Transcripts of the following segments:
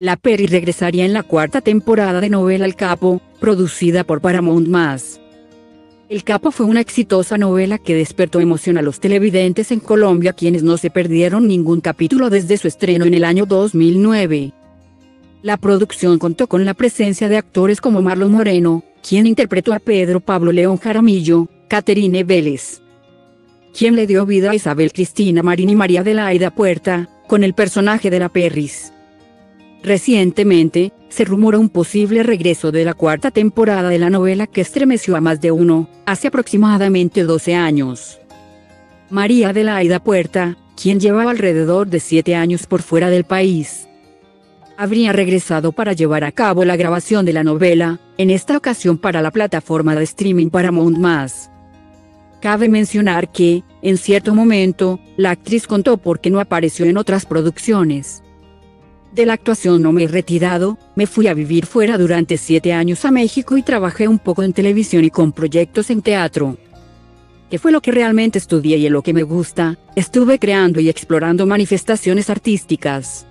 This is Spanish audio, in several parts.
La Perry regresaría en la cuarta temporada de novela El Capo, producida por Paramount+. El Capo fue una exitosa novela que despertó emoción a los televidentes en Colombia quienes no se perdieron ningún capítulo desde su estreno en el año 2009. La producción contó con la presencia de actores como Marlon Moreno, quien interpretó a Pedro Pablo León Jaramillo, Caterine Vélez, quien le dio vida a Isabel Cristina Marín y María de la Aida Puerta, con el personaje de la Perris. Recientemente, se rumora un posible regreso de la cuarta temporada de la novela que estremeció a más de uno, hace aproximadamente 12 años. María de la Aida Puerta, quien llevaba alrededor de 7 años por fuera del país, habría regresado para llevar a cabo la grabación de la novela, en esta ocasión para la plataforma de streaming Paramount+. Cabe mencionar que, en cierto momento, la actriz contó por qué no apareció en otras producciones. De la actuación no me he retirado, me fui a vivir fuera durante siete años a México y trabajé un poco en televisión y con proyectos en teatro. Que fue lo que realmente estudié y lo que me gusta, estuve creando y explorando manifestaciones artísticas.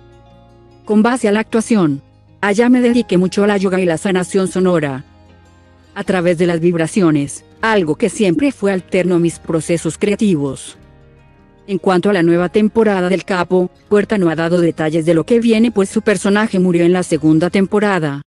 Con base a la actuación, allá me dediqué mucho a la yoga y la sanación sonora. A través de las vibraciones, algo que siempre fue alterno a mis procesos creativos. En cuanto a la nueva temporada del Capo, Puerta no ha dado detalles de lo que viene pues su personaje murió en la segunda temporada.